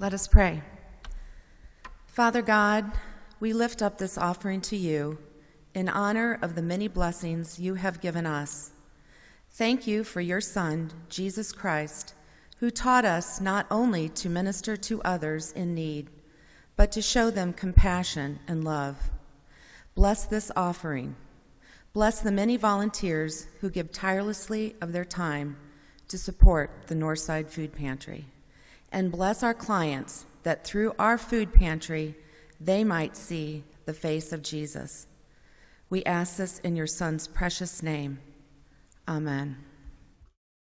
Let us pray. Father God, we lift up this offering to you in honor of the many blessings you have given us. Thank you for your Son, Jesus Christ, who taught us not only to minister to others in need, but to show them compassion and love. Bless this offering. Bless the many volunteers who give tirelessly of their time to support the Northside Food Pantry. And bless our clients that through our food pantry, they might see the face of Jesus. We ask this in your Son's precious name. Amen.